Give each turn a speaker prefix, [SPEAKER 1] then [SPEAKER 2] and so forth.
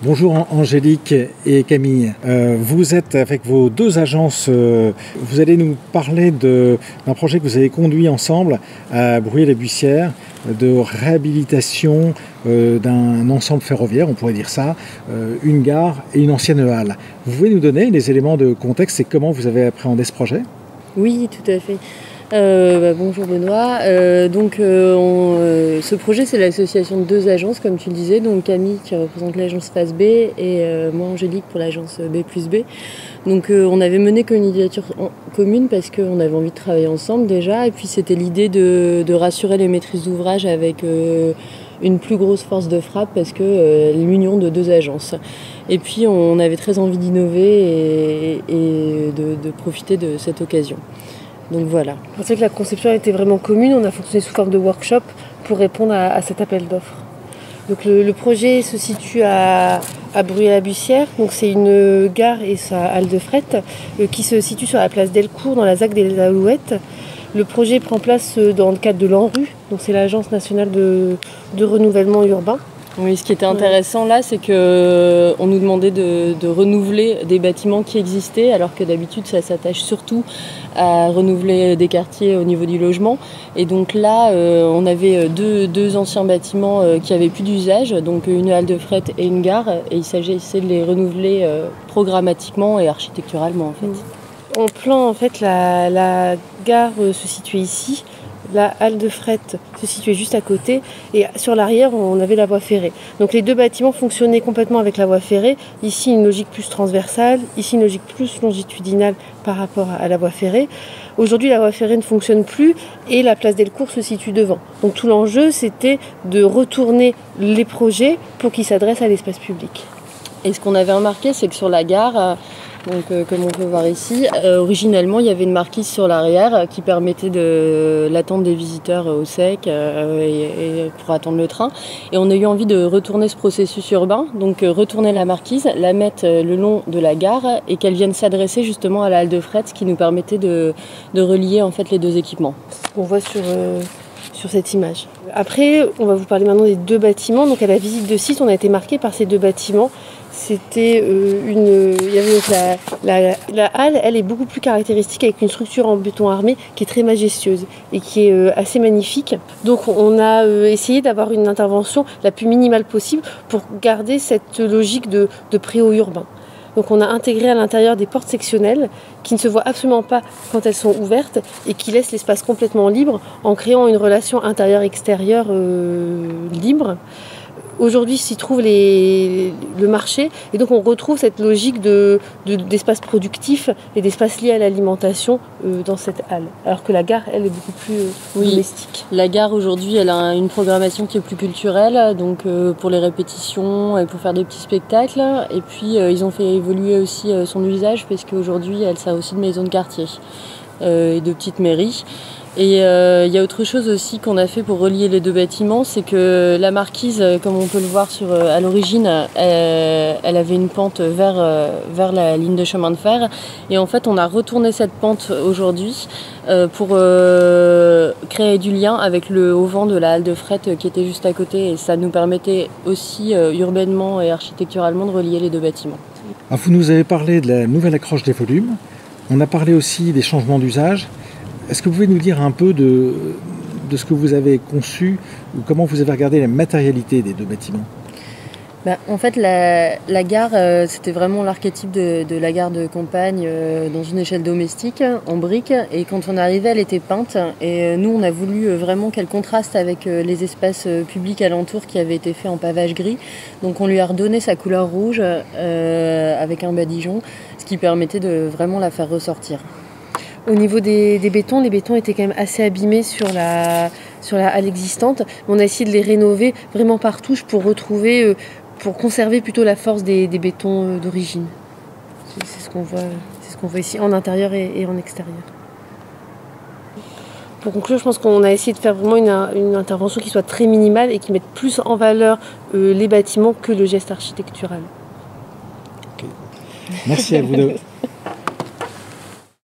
[SPEAKER 1] Bonjour Angélique et Camille. Euh, vous êtes avec vos deux agences, euh, vous allez nous parler d'un projet que vous avez conduit ensemble à Bruyères-les-Buissières de réhabilitation euh, d'un ensemble ferroviaire, on pourrait dire ça, une gare et une ancienne halle. Vous pouvez nous donner les éléments de contexte et comment vous avez appréhendé ce projet?
[SPEAKER 2] Oui, tout à fait. Euh, bah, bonjour Benoît. Euh, donc euh, ce projet c'est l'association de deux agences comme tu le disais, donc Camille qui représente l'agence Phase B et moi Angélique pour l'agence B plus B. Donc on avait mené candidature commune parce qu'on avait envie de travailler ensemble déjà et puis c'était l'idée de, rassurer les maîtrises d'ouvrage avec une plus grosse force de frappe parce que l'union de deux agences. Et puis on avait très envie d'innover et, de profiter de cette occasion. Donc voilà.
[SPEAKER 3] C'est que la conception a été vraiment commune. On a fonctionné sous forme de workshop pour répondre à, cet appel d'offres. Donc le, projet se situe à, à la bussière Donc c'est une gare et sa halle de fret euh, qui se situe sur la place Delcourt dans la ZAC des Alouettes. Le projet prend place euh, dans le cadre de l'ANRU, donc c'est l'agence nationale de renouvellement urbain.
[SPEAKER 2] Oui, ce qui était intéressant là, c'est qu'on euh, nous demandait de, renouveler des bâtiments qui existaient, alors que d'habitude ça s'attache surtout à renouveler des quartiers au niveau du logement. Et donc là, euh, on avait deux, anciens bâtiments euh, qui avaient plus d'usage, donc une halle de fret et une gare, et il s'agissait de les renouveler programmatiquement et architecturalement en fait.
[SPEAKER 3] En plan, en fait, la, la gare se situait ici la halle de fret se situait juste à côté et sur l'arrière on avait la voie ferrée. Donc les deux bâtiments fonctionnaient complètement avec la voie ferrée. Ici une logique plus transversale, ici une logique plus longitudinale par rapport à la voie ferrée. Aujourd'hui la voie ferrée ne fonctionne plus et la place Delcourt se situe devant. Donc tout l'enjeu c'était de retourner les projets pour qu'ils s'adressent à l'espace public.
[SPEAKER 2] Et ce qu'on avait remarqué c'est que sur la gare donc, euh, comme on peut voir ici, euh, originellement il y avait une marquise sur l'arrière qui permettait de l'attente des visiteurs au sec euh, et, pour attendre le train. Et on a eu envie de retourner ce processus urbain, donc retourner la marquise, la mettre le long de la gare et qu'elle vienne s'adresser justement à la halle de fret, ce qui nous permettait de, relier en fait les deux équipements.
[SPEAKER 3] On voit sur sur cette image. Après, on va vous parler maintenant des deux bâtiments. Donc à la visite de site, on a été marqué par ces deux bâtiments c'était euh, une. Il y avait la, la, halle, elle est beaucoup plus caractéristique avec une structure en béton armé qui est très majestueuse et qui est euh, assez magnifique. Donc on a euh, essayé d'avoir une intervention la plus minimale possible pour garder cette logique de, de préau urbain. Donc on a intégré à l'intérieur des portes sectionnelles qui ne se voient absolument pas quand elles sont ouvertes et qui laissent l'espace complètement libre en créant une relation intérieure-extérieure libre aujourd'hui s'y trouve les, le marché et donc on retrouve cette logique de, d'espace productif et d'espace lié à l'alimentation euh, dans cette halle. Alors que la gare, elle est beaucoup plus euh, domestique.
[SPEAKER 2] La gare aujourd'hui, elle a une programmation qui est plus culturelle, donc euh, pour les répétitions et pour faire des petits spectacles. Et puis ils ont fait évoluer aussi son usage parce qu'aujourd'hui, elle sert aussi de maison de quartier et de petite mairie. Et euh, il y a autre chose aussi qu'on a fait pour relier les deux bâtiments, c'est que la marquise, euh, comme on peut le voir sur, euh, à l'origine, elle, avait une pente vers, vers la ligne de chemin de fer. Et en fait, on a retourné cette pente aujourd'hui pour créer du lien avec le haut-vent de la halle de fret qui était juste à côté. Et ça nous permettait aussi urbainement et architecturalement de relier les deux bâtiments.
[SPEAKER 1] Ah, vous nous avez parlé de la nouvelle accroche des volumes. On a parlé aussi des changements d'usage. Est-ce que vous pouvez nous dire un peu de, ce que vous avez conçu ou comment vous avez regardé la matérialité des deux bâtiments?
[SPEAKER 2] Bah, en fait, la, gare, euh, c'était vraiment l'archétype de, la gare de campagne euh, dans une échelle domestique, en briques. Et quand on arrivait, elle était peinte. Et euh, nous, on a voulu vraiment qu'elle contraste avec les espaces publics alentours qui avaient été faits en pavage gris. Donc on lui a redonné sa couleur rouge avec un badigeon, ce qui permettait de vraiment la faire ressortir.
[SPEAKER 3] Au niveau des, bétons, les bétons étaient quand même assez abîmés sur la, sur la halle existante. On a essayé de les rénover vraiment par touche pour retrouver, euh, pour conserver plutôt la force des, bétons euh, d'origine. C'est ce qu'on voit, c'est ce qu'on voit ici en intérieur et, en extérieur. Pour conclure, je pense qu'on a essayé de faire vraiment une, intervention qui soit très minimale et qui mette plus en valeur euh, les bâtiments que le geste architectural.
[SPEAKER 1] Merci à vous deux.